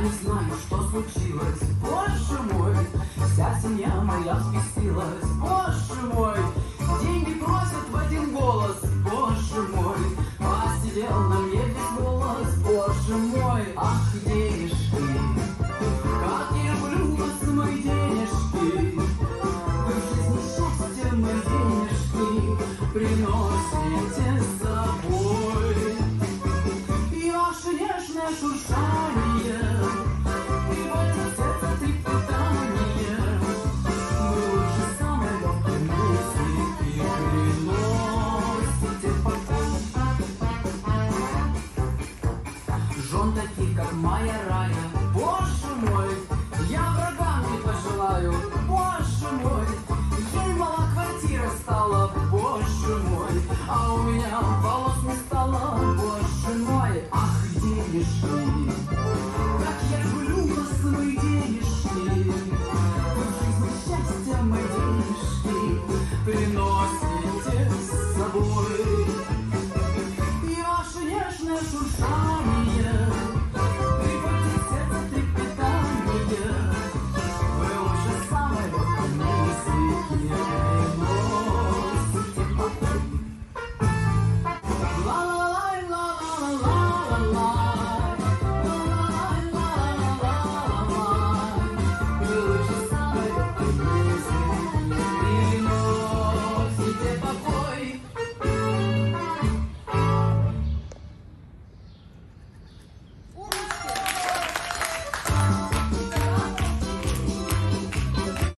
Не знаю, что случилось, боже мой Вся семья моя взбесилась, боже мой Деньги просят в один голос, боже мой Посидел на мне весь голос, боже мой Ах, денежки, как я люблю вас, мои денежки? В жизни счастье, мои денежки Приносите с собой. И ваше нежное шуршание Жен таких, как моя рая. Боже мой, я врагам не пожелаю. Боже мой,